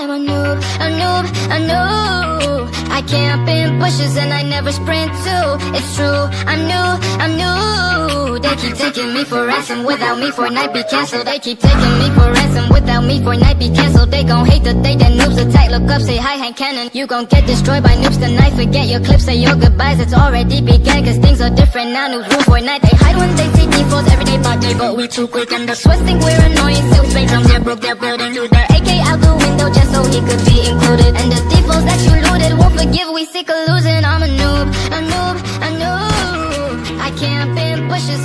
I'm a noob, a noob, a noob. I camp in bushes and I never sprint too. It's true, I'm new, I'm new. They keep taking me for ransom Without me Fortnite be cancelled They keep taking me for ransom Without me Fortnite be cancelled They gon' hate the day that noobs. Attack Look up, say hi Hank Cannon. You gon' get destroyed by noobs tonight. Forget your clips, say your goodbyes It's already began. Cause things are different now Noobs rule Fortnite They hide when they see defaults Everyday by day But we too quick and the sweats think we're annoying yeah broke their building. Threw their AK out the window Just so he could be included. And the defaults that you looted Won't forgive, we sick of losing. I'm a noob, a noob, a noob. I camp in bushes